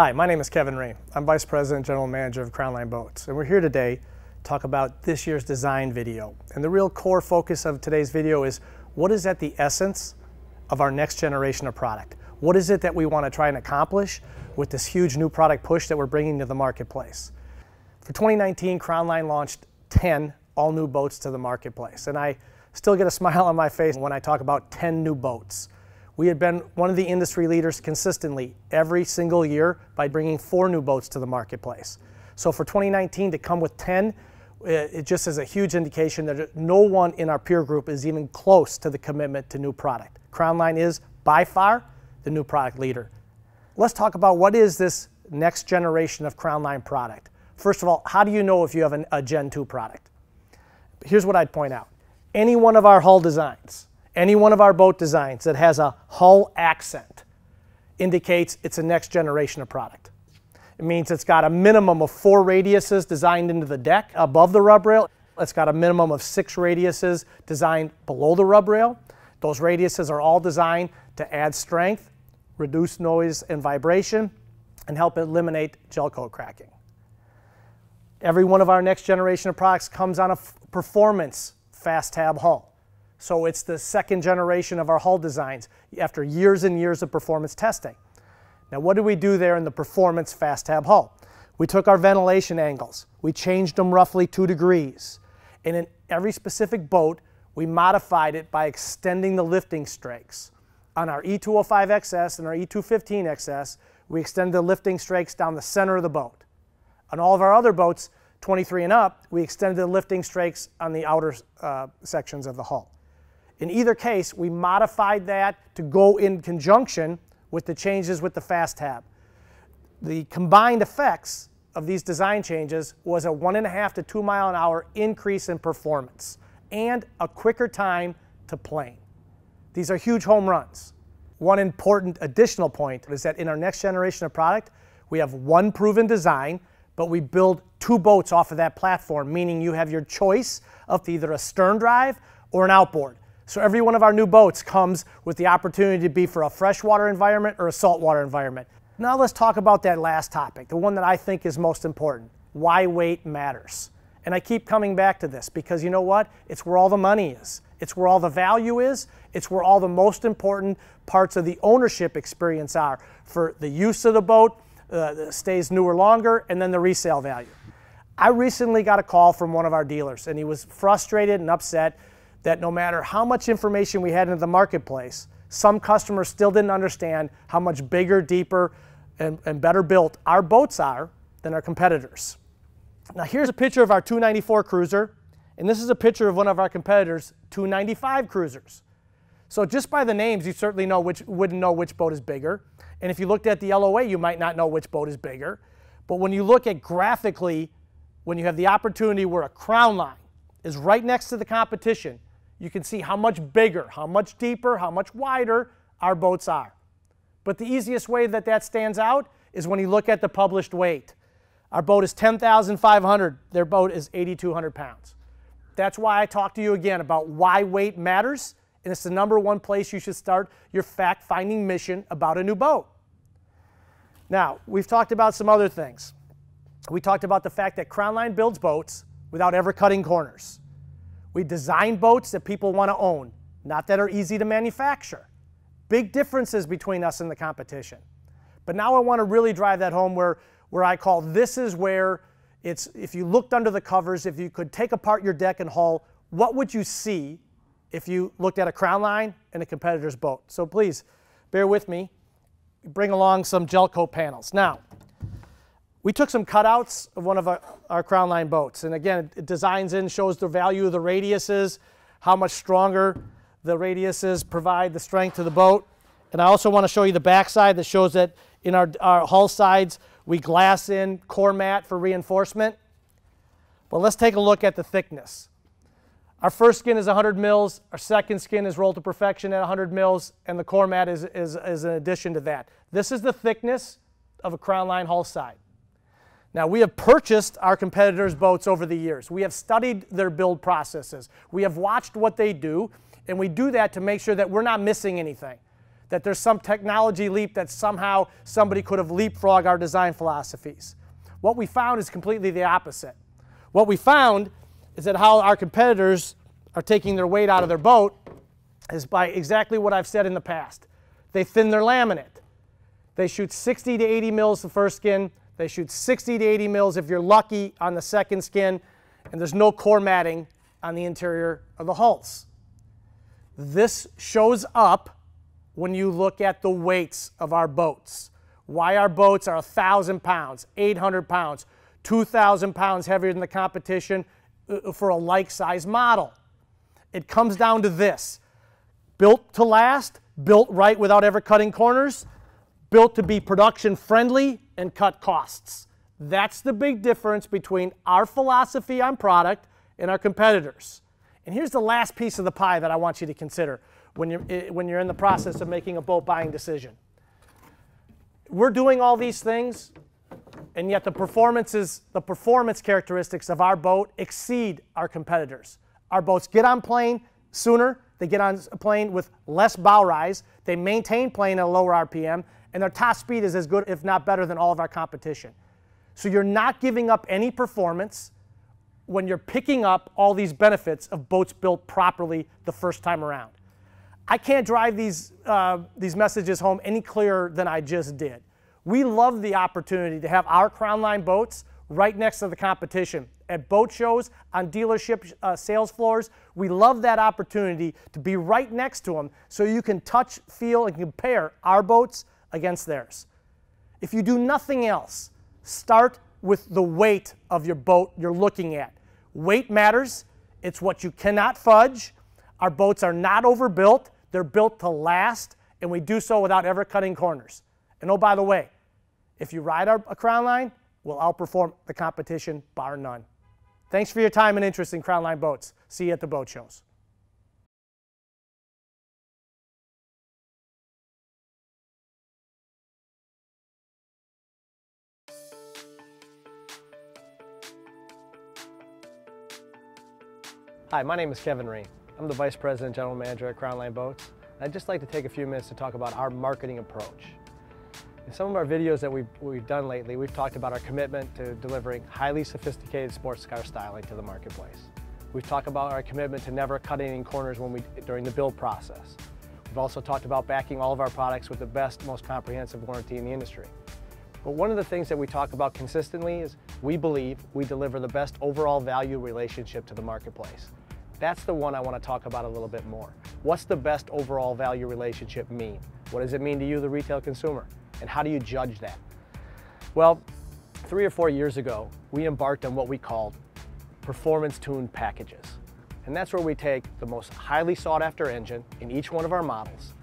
Hi, my name is Kevin Rain. I'm Vice President General Manager of Crownline Boats, and we're here today to talk about this year's design video. And the real core focus of today's video is what is at the essence of our next generation of product? What is it that we want to try and accomplish with this huge new product push that we're bringing to the marketplace? For 2019, Crownline launched 10 all new boats to the marketplace, and I still get a smile on my face when I talk about 10 new boats. We had been one of the industry leaders consistently every single year by bringing four new boats to the marketplace. So for 2019 to come with 10, it just is a huge indication that no one in our peer group is even close to the commitment to new product. Crownline is by far the new product leader. Let's talk about what is this next generation of Crownline product. First of all, how do you know if you have an, a Gen 2 product? Here's what I'd point out. Any one of our hull designs, any one of our boat designs that has a hull accent indicates it's a next generation of product. It means it's got a minimum of four radiuses designed into the deck above the rub rail. It's got a minimum of six radiuses designed below the rub rail. Those radiuses are all designed to add strength, reduce noise and vibration, and help eliminate gel coat cracking. Every one of our next generation of products comes on a performance fast tab hull. So it's the second generation of our hull designs after years and years of performance testing. Now what did we do there in the performance fast tab hull? We took our ventilation angles, we changed them roughly two degrees, and in every specific boat, we modified it by extending the lifting strakes. On our E205XS and our E215XS, we extended the lifting strakes down the center of the boat. On all of our other boats, 23 and up, we extended the lifting strakes on the outer uh, sections of the hull. In either case, we modified that to go in conjunction with the changes with the fast tab. The combined effects of these design changes was a one and a half to two mile an hour increase in performance and a quicker time to plane. These are huge home runs. One important additional point is that in our next generation of product, we have one proven design, but we build two boats off of that platform, meaning you have your choice of either a stern drive or an outboard. So every one of our new boats comes with the opportunity to be for a freshwater environment or a saltwater environment. Now let's talk about that last topic, the one that I think is most important, why weight matters. And I keep coming back to this because you know what? It's where all the money is. It's where all the value is. It's where all the most important parts of the ownership experience are for the use of the boat, uh, stays newer longer, and then the resale value. I recently got a call from one of our dealers, and he was frustrated and upset that no matter how much information we had into the marketplace, some customers still didn't understand how much bigger, deeper, and, and better built our boats are than our competitors. Now here's a picture of our 294 cruiser, and this is a picture of one of our competitors' 295 cruisers. So just by the names, you certainly know which, wouldn't know which boat is bigger. And if you looked at the LOA, you might not know which boat is bigger. But when you look at graphically, when you have the opportunity where a Crownline is right next to the competition, you can see how much bigger, how much deeper, how much wider our boats are. But the easiest way that that stands out is when you look at the published weight. Our boat is 10,500. Their boat is 8,200 pounds. That's why I talk to you again about why weight matters, and it's the number one place you should start your fact-finding mission about a new boat. Now, we've talked about some other things. We talked about the fact that Crownline builds boats without ever cutting corners. We design boats that people want to own, not that are easy to manufacture. Big differences between us and the competition. But now I want to really drive that home where, where I call this is where it's, if you looked under the covers, if you could take apart your deck and hull, what would you see if you looked at a Crownline and a competitor's boat? So please, bear with me. Bring along some gel coat panels. Now, we took some cutouts of one of our, our Crownline boats. And again, it designs in, shows the value of the radiuses, how much stronger the radiuses provide the strength to the boat. And I also want to show you the backside that shows that in our, our hull sides, we glass in core mat for reinforcement. But let's take a look at the thickness. Our first skin is 100 mils, our second skin is rolled to perfection at 100 mils, and the core mat is, is, is an addition to that. This is the thickness of a Crownline hull side. Now, we have purchased our competitors' boats over the years. We have studied their build processes. We have watched what they do, and we do that to make sure that we're not missing anything. that there's some technology leap that somehow somebody could have leapfrogged our design philosophies. What we found is completely the opposite. What we found is that how our competitors are taking their weight out of their boat is by exactly what I've said in the past. They thin their laminate. They shoot 60 to 80 mils the first skin. They shoot 60 to 80 mils if you're lucky on the second skin. And there's no core matting on the interior of the hulls. This shows up when you look at the weights of our boats. Why our boats are 1,000 pounds, 800 pounds, 2,000 pounds heavier than the competition uh, for a like size model. It comes down to this built to last, built right without ever cutting corners, built to be production friendly and cut costs. That's the big difference between our philosophy on product and our competitors. And here's the last piece of the pie that I want you to consider when you're, eh, when you're in the process of making a boat buying decision. We're doing all these things, and yet the performances, the performance characteristics of our boat exceed our competitors. Our boats get on plane sooner, they get on plane with less bow rise, they maintain plane at a lower RPM, and their top speed is as good, if not better, than all of our competition. So you're not giving up any performance when you're picking up all these benefits of boats built properly the first time around. I can't drive these, uh, these messages home any clearer than I just did. We love the opportunity to have our Crownline boats right next to the competition at boat shows, on dealership uh, sales floors. We love that opportunity to be right next to them so you can touch, feel, and compare our boats against theirs. If you do nothing else, start with the weight of your boat you're looking at. Weight matters. It's what you cannot fudge. Our boats are not overbuilt. They're built to last, and we do so without ever cutting corners. And oh, by the way, if you ride our, a Crownline, we'll outperform the competition, bar none. Thanks for your time and interest in Crownline boats. See you at the boat shows. Hi, my name is Kevin Reen. I'm the Vice President General Manager at Crownline Boats. I'd just like to take a few minutes to talk about our marketing approach. In some of our videos that we've, we've done lately, we've talked about our commitment to delivering highly sophisticated sports car styling to the marketplace. We've talked about our commitment to never cutting any corners when we, during the build process. We've also talked about backing all of our products with the best, most comprehensive warranty in the industry. But one of the things that we talk about consistently is we believe we deliver the best overall value relationship to the marketplace. That's the one I want to talk about a little bit more. What's the best overall value relationship mean? What does it mean to you, the retail consumer? And how do you judge that? Well, three or four years ago, we embarked on what we called performance tuned packages. And that's where we take the most highly sought after engine in each one of our models,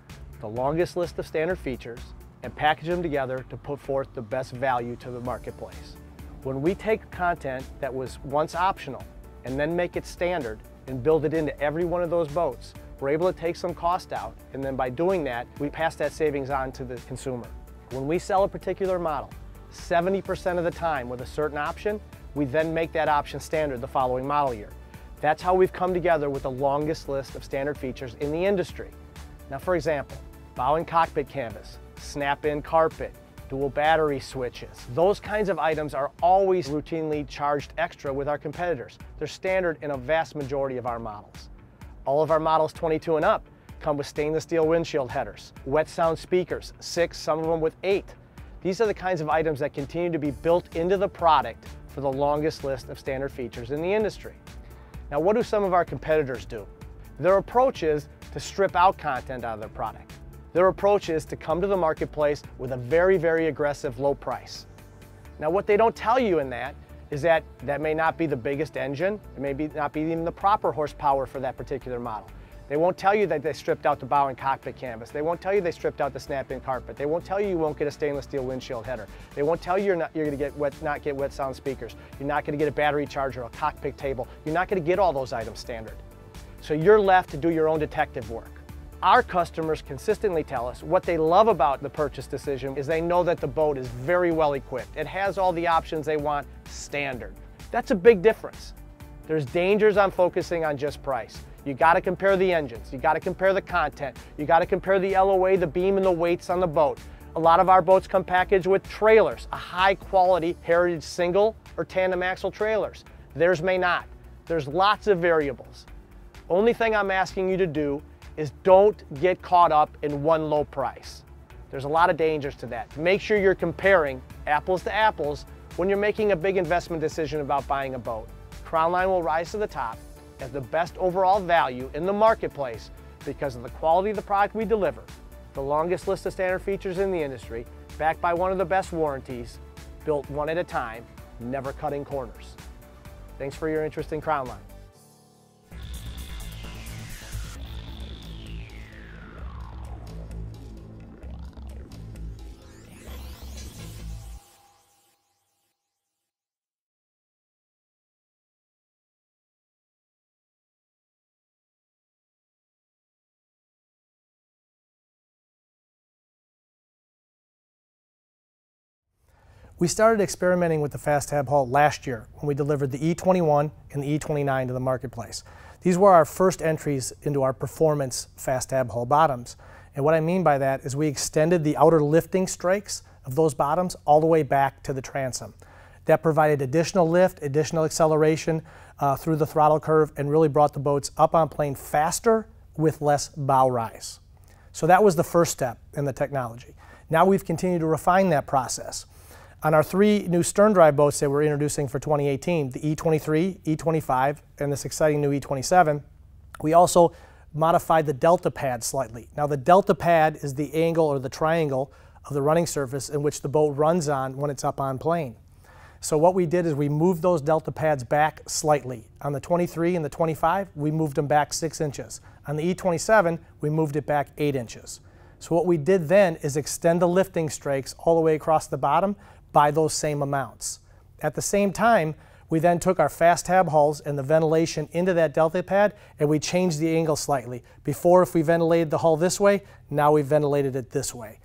the longest list of standard features, and package them together to put forth the best value to the marketplace. When we take content that was once optional and then make it standard, and build it into every one of those boats. We're able to take some cost out, and then by doing that, we pass that savings on to the consumer. When we sell a particular model, 70% of the time with a certain option, we then make that option standard the following model year. That's how we've come together with the longest list of standard features in the industry. Now for example, bow and cockpit canvas, snap-in carpet, dual battery switches. Those kinds of items are always routinely charged extra with our competitors. They're standard in a vast majority of our models. All of our models 22 and up come with stainless steel windshield headers, wet sound speakers, six, some of them with eight. These are the kinds of items that continue to be built into the product for the longest list of standard features in the industry. Now, what do some of our competitors do? Their approach is to strip out content out of their product. Their approach is to come to the marketplace with a very, very aggressive low price. Now what they don't tell you in that is that that may not be the biggest engine, it may be not be even the proper horsepower for that particular model. They won't tell you that they stripped out the bow and cockpit canvas. They won't tell you they stripped out the snap-in carpet. They won't tell you you won't get a stainless steel windshield header. They won't tell you you're, not, you're gonna get wet, not get wet sound speakers. You're not gonna get a battery charger, a cockpit table. You're not gonna get all those items standard. So you're left to do your own detective work. Our customers consistently tell us what they love about the purchase decision is they know that the boat is very well equipped. It has all the options they want standard. That's a big difference. There's dangers on focusing on just price. You got to compare the engines. You got to compare the content. You got to compare the LOA, the beam, and the weights on the boat. A lot of our boats come packaged with trailers, a high quality heritage single or tandem axle trailers. Theirs may not. There's lots of variables. Only thing I'm asking you to do is don't get caught up in one low price. There's a lot of dangers to that. Make sure you're comparing apples to apples when you're making a big investment decision about buying a boat. Crownline will rise to the top as the best overall value in the marketplace because of the quality of the product we deliver, the longest list of standard features in the industry, backed by one of the best warranties, built one at a time, never cutting corners. Thanks for your interest in Crownline. We started experimenting with the fast tab hull last year when we delivered the E21 and the E29 to the marketplace. These were our first entries into our performance fast tab hull bottoms. And what I mean by that is we extended the outer lifting strakes of those bottoms all the way back to the transom. That provided additional lift, additional acceleration uh, through the throttle curve and really brought the boats up on plane faster with less bow rise. So that was the first step in the technology. Now we've continued to refine that process. On our three new stern drive boats that we're introducing for 2018, the E23, E25, and this exciting new E27, we also modified the delta pad slightly. Now the delta pad is the angle or the triangle of the running surface in which the boat runs on when it's up on plane. So what we did is we moved those delta pads back slightly. On the 23 and the 25, we moved them back six inches. On the E27, we moved it back eight inches. So what we did then is extend the lifting strakes all the way across the bottom by those same amounts. At the same time, we then took our fast tab hulls and the ventilation into that delta pad and we changed the angle slightly. Before, if we ventilated the hull this way, now we've ventilated it this way.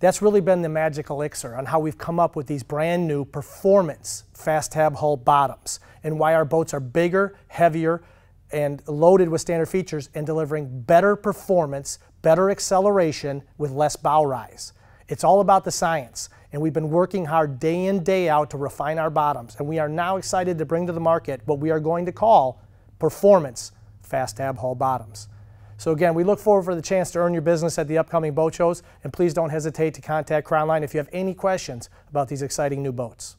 That's really been the magic elixir on how we've come up with these brand new performance fast tab hull bottoms and why our boats are bigger, heavier, and loaded with standard features and delivering better performance, better acceleration with less bow rise. It's all about the science and we've been working hard day in, day out to refine our bottoms. And we are now excited to bring to the market what we are going to call performance fast tab hull bottoms. So again, we look forward for the chance to earn your business at the upcoming boat shows, and please don't hesitate to contact Crownline if you have any questions about these exciting new boats.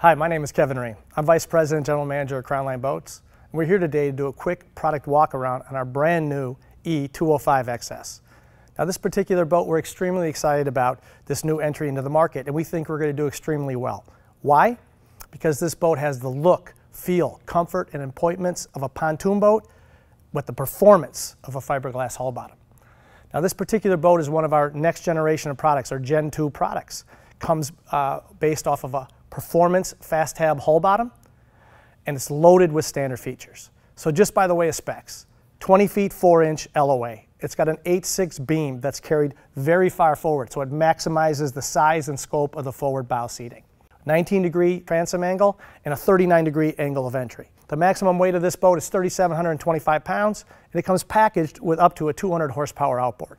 Hi, my name is Kevin Ring. I'm Vice President General Manager of Crownline Boats. And we're here today to do a quick product walk around on our brand new E205XS. Now this particular boat we're extremely excited about this new entry into the market and we think we're going to do extremely well. Why? Because this boat has the look, feel, comfort, and appointments of a pontoon boat with the performance of a fiberglass hull bottom. Now this particular boat is one of our next generation of products, our Gen 2 products. Comes uh, based off of a performance fast tab hull bottom and it's loaded with standard features. So just by the way of specs, 20 feet 4 inch LOA. It's got an 8.6 beam that's carried very far forward so it maximizes the size and scope of the forward bow seating. 19 degree transom angle and a 39 degree angle of entry. The maximum weight of this boat is 3,725 pounds, and it comes packaged with up to a 200 horsepower outboard.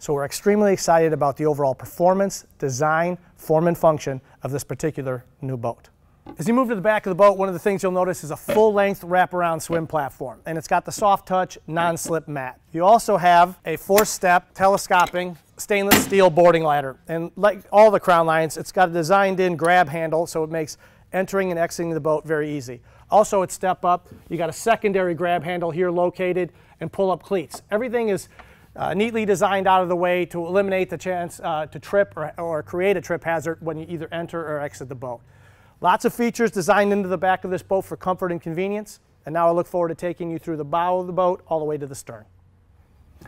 So we're extremely excited about the overall performance, design, form, and function of this particular new boat. As you move to the back of the boat, one of the things you'll notice is a full-length wraparound swim platform, and it's got the soft touch non-slip mat. You also have a four-step telescoping stainless steel boarding ladder. And like all the Crownlines, it's got a designed in grab handle, so it makes entering and exiting the boat very easy. Also at step up, you got a secondary grab handle here located and pull up cleats. Everything is uh, neatly designed out of the way to eliminate the chance uh, to trip or, or create a trip hazard when you either enter or exit the boat. Lots of features designed into the back of this boat for comfort and convenience. And now I look forward to taking you through the bow of the boat all the way to the stern.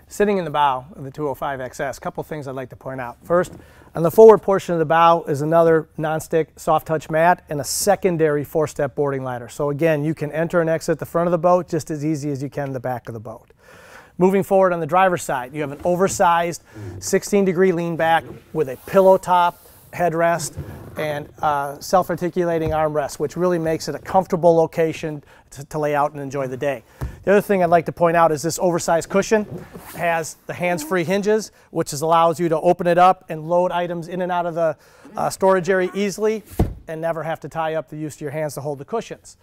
Sitting in the bow of the 205XS, a couple things I'd like to point out. First, on the forward portion of the bow is another non-stick soft touch mat and a secondary four-step boarding ladder. So again, you can enter and exit the front of the boat just as easy as you can the back of the boat. Moving forward on the driver's side, you have an oversized 16 degree lean back with a pillow top headrest and uh, self-articulating armrest, which really makes it a comfortable location to, to, lay out and enjoy the day. The other thing I'd like to point out is this oversized cushion has the hands-free hinges, which is, allows you to open it up and load items in and out of the uh, storage area easily and never have to tie up the use of your hands to hold the cushions.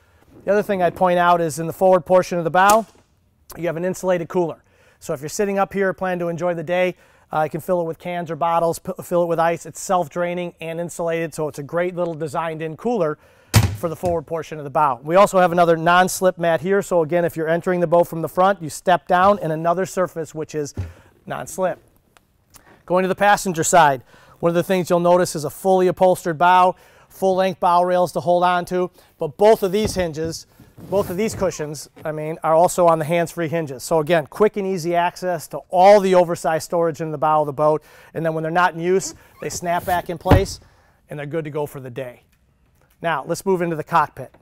The other thing I'd point out is in the forward portion of the bow, you have an insulated cooler. So if you're sitting up here, plan to enjoy the day, uh, you can fill it with cans or bottles, fill it with ice. It's self-draining and insulated, so it's a great little designed-in cooler for the forward portion of the bow. We also have another non-slip mat here, so again, if you're entering the boat from the front, you step down and another surface which is non-slip. Going to the passenger side, one of the things you'll notice is a fully upholstered bow, full-length bow rails to hold on to, but both of these hinges both of these cushions, I mean, are also on the hands-free hinges. So again, quick and easy access to all the oversized storage in the bow of the boat. And then when they're not in use, they snap back in place and they're good to go for the day. Now, let's move into the cockpit.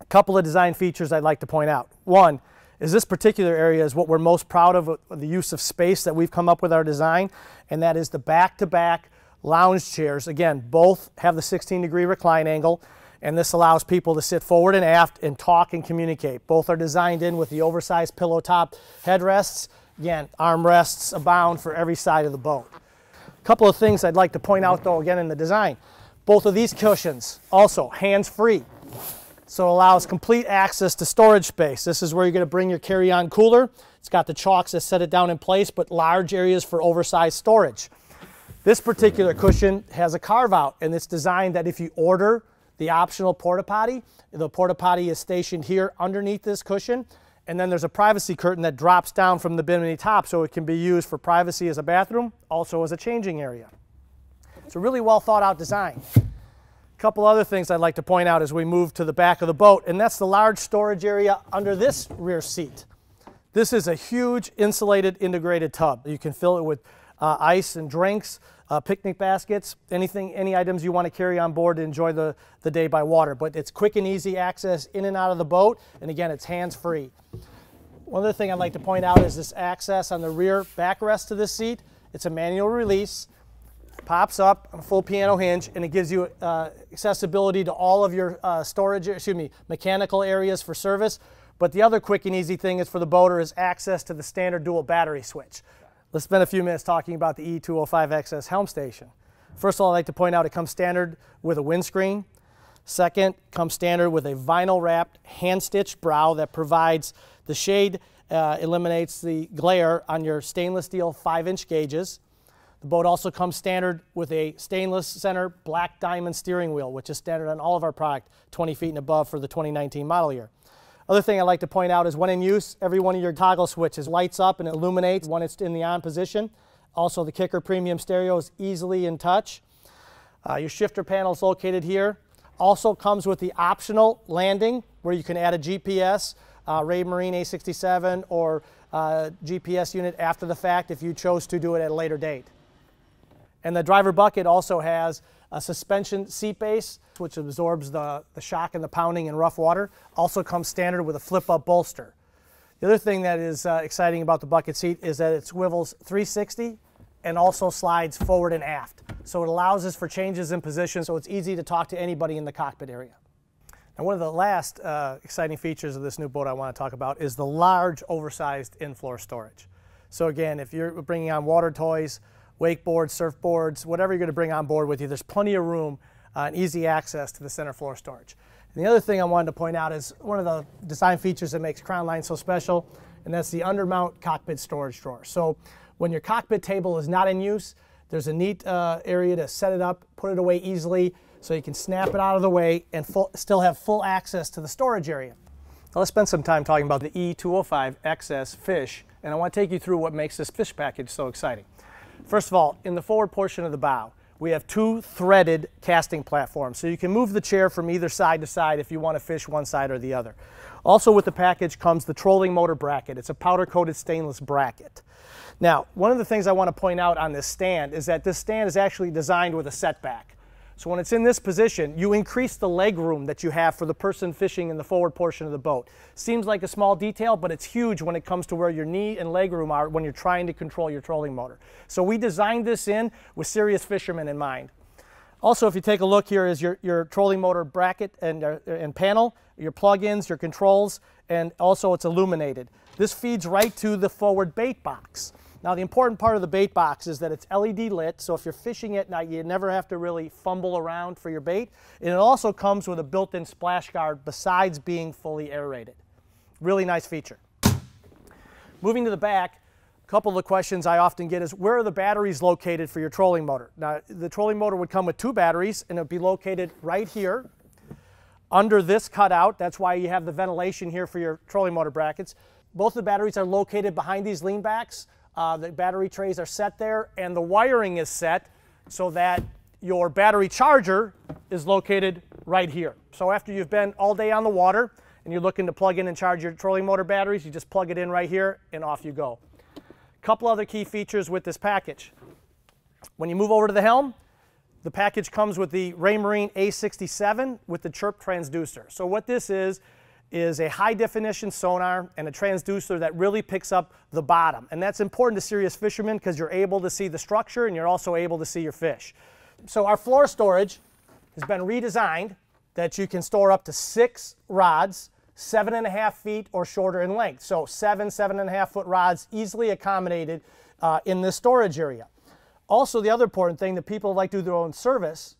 A couple of design features I'd like to point out. One is this particular area is what we're most proud of, uh, the use of space that we've come up with our design, and that is the back-to-back -back lounge chairs. Again, both have the 16 degree recline angle and this allows people to sit forward and aft and talk and communicate. Both are designed in with the oversized pillow top headrests. Again, armrests abound for every side of the boat. A couple of things I'd like to point out though again in the design. Both of these cushions also hands-free. So allows complete access to storage space. This is where you're going to bring your carry-on cooler. It's got the chocks that set it down in place, but large areas for oversized storage. This particular cushion has a carve out and it's designed that if you order the optional porta potty. The porta potty is stationed here underneath this cushion. And then there's a privacy curtain that drops down from the bimini top so it can be used for privacy as a bathroom, also as a changing area. It's a really well thought out design. A couple other things I'd like to point out as we move to the back of the boat, and that's the large storage area under this rear seat. This is a huge insulated integrated tub. You can fill it with uh, ice and drinks, uh, picnic baskets, anything, any items you want to carry on board to enjoy the, the day by water. But it's quick and easy access in and out of the boat, and again, it's hands-free. One other thing I'd like to point out is this access on the rear backrest of this seat. It's a manual release, pops up on a full piano hinge, and it gives you uh, accessibility to all of your uh, storage, excuse me, mechanical areas for service. But the other quick and easy thing is for the boater is access to the standard dual battery switch. Let's spend a few minutes talking about the E205XS helm station. First of all, I'd like to point out it comes standard with a windscreen. Second, comes standard with a vinyl wrapped hand stitched brow that provides the shade, uh, eliminates the glare on your stainless steel 5 inch gauges. The boat also comes standard with a stainless center black diamond steering wheel, which is standard on all of our product 20 feet and above for the 2019 model year. Other thing I'd like to point out is when in use, every one of your toggle switches lights up and illuminates when it's in the on position. Also, the Kicker Premium Stereo is easily in touch. Uh, your shifter panel is located here. Also comes with the optional landing where you can add a GPS, uh, Raymarine A67 or uh, GPS unit after the fact if you chose to do it at a later date. And the driver bucket also has a suspension seat base, which absorbs the, the shock and the pounding in rough water. Also comes standard with a flip-up bolster. The other thing that is uh, exciting about the bucket seat is that it swivels 360 and also slides forward and aft. So it allows us for changes in position so it's easy to talk to anybody in the cockpit area. And one of the last uh, exciting features of this new boat I want to talk about is the large oversized in-floor storage. So again, if you're bringing on water toys, wakeboards, surfboards, whatever you're going to bring on board with you, there's plenty of room uh, and easy access to the center floor storage. And the other thing I wanted to point out is one of the design features that makes Crownline so special, and that's the undermount cockpit storage drawer. So when your cockpit table is not in use, there's a neat uh, area to set it up, put it away easily, so you can snap it out of the way and full, still have full access to the storage area. Now let's spend some time talking about the E205 XS Fish, and I want to take you through what makes this fish package so exciting. First of all, in the forward portion of the bow, we have two threaded casting platforms, so you can move the chair from either side to side if you want to fish one side or the other. Also with the package comes the trolling motor bracket. It's a powder-coated stainless bracket. Now, one of the things I want to point out on this stand is that this stand is actually designed with a setback. So when it's in this position, you increase the leg room that you have for the person fishing in the forward portion of the boat. Seems like a small detail, but it's huge when it comes to where your knee and leg room are when you're trying to control your trolling motor. So we designed this in with serious fishermen in mind. Also, if you take a look here is your, your trolling motor bracket and, uh, and panel, your plug-ins, your controls, and also it's illuminated. This feeds right to the forward bait box. Now the important part of the bait box is that it's LED lit, so if you're fishing at night, you never have to really fumble around for your bait. And it also comes with a built-in splash guard besides being fully aerated. Really nice feature. Moving to the back, a couple of the questions I often get is where are the batteries located for your trolling motor? Now the trolling motor would come with two batteries and it would be located right here under this cutout. That's why you have the ventilation here for your trolling motor brackets. Both the batteries are located behind these lean backs. Uh, the battery trays are set there and the wiring is set so that your battery charger is located right here. So after you've been all day on the water and you're looking to plug in and charge your trolling motor batteries, you just plug it in right here and off you go. A couple other key features with this package. When you move over to the helm, the package comes with the Raymarine A67 with the chirp transducer. So what this is, is a high definition sonar and a transducer that really picks up the bottom. And that's important to serious fishermen because you're able to see the structure and you're also able to see your fish. So our floor storage has been redesigned that you can store up to six rods, seven and a half feet or shorter in length. So seven, seven and a half foot rods easily accommodated uh, in this storage area. Also, the other important thing that people like to do their own service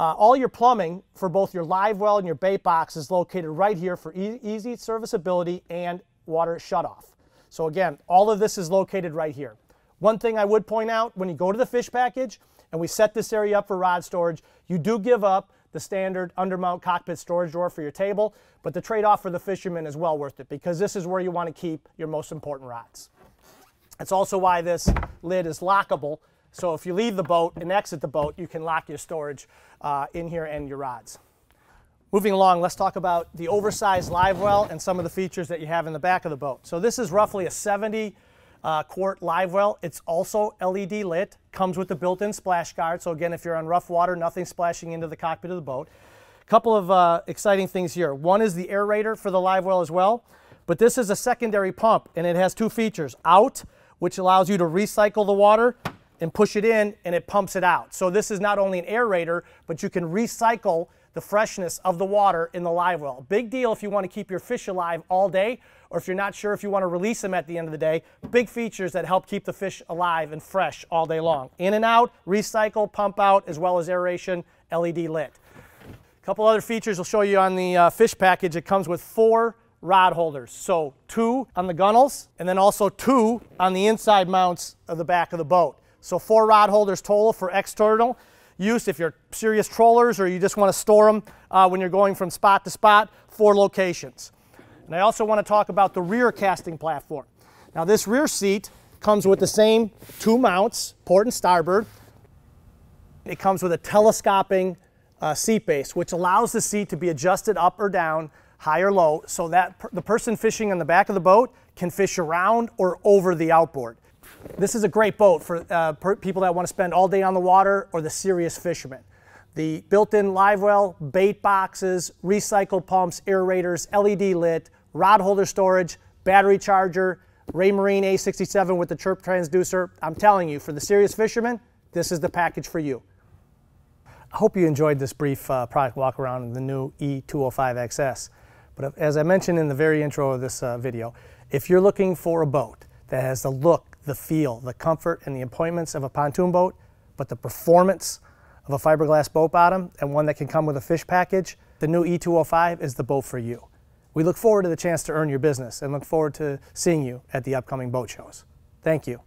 uh, all your plumbing for both your live well and your bait box is located right here for e easy serviceability and water shutoff. So again, all of this is located right here. One thing I would point out, when you go to the fish package and we set this area up for rod storage, you do give up the standard undermount cockpit storage drawer for your table, but the trade-off for the fisherman is well worth it because this is where you want to keep your most important rods. That's also why this lid is lockable so if you leave the boat and exit the boat, you can lock your storage uh, in here and your rods. Moving along, let's talk about the oversized live well and some of the features that you have in the back of the boat. So this is roughly a 70 uh, quart live well. It's also LED lit, comes with the built-in splash guard. So again, if you're on rough water, nothing splashing into the cockpit of the boat. A couple of uh, exciting things here. One is the aerator for the live well as well, but this is a secondary pump and it has two features. Out, which allows you to recycle the water, and push it in and it pumps it out. So this is not only an aerator, but you can recycle the freshness of the water in the live well. Big deal if you want to keep your fish alive all day or if you're not sure if you want to release them at the end of the day. Big features that help keep the fish alive and fresh all day long. In and out, recycle, pump out, as well as aeration, LED lit. A couple other features I'll show you on the uh, fish package. It comes with four rod holders. So two on the gunnels and then also two on the inside mounts of the back of the boat. So four rod holders total for external use if you're serious trollers or you just want to store them uh, when you're going from spot to spot, four locations. And I also want to talk about the rear casting platform. Now this rear seat comes with the same two mounts, port and starboard. It comes with a telescoping uh, seat base, which allows the seat to be adjusted up or down, high or low, so that per the person fishing in the back of the boat can fish around or over the outboard. This is a great boat for uh, people that want to spend all day on the water or the serious fishermen. The built-in live well, bait boxes, recycled pumps, aerators, LED lit, rod holder storage, battery charger, Raymarine A67 with the chirp transducer. I'm telling you, for the serious fishermen, this is the package for you. I hope you enjoyed this brief uh, product walk around of the new E205XS. But as I mentioned in the very intro of this uh, video, if you're looking for a boat that has the look, the feel, the comfort, and the appointments of a pontoon boat, but the performance of a fiberglass boat bottom and one that can come with a fish package, the new E205 is the boat for you. We look forward to the chance to earn your business and look forward to seeing you at the upcoming boat shows. Thank you.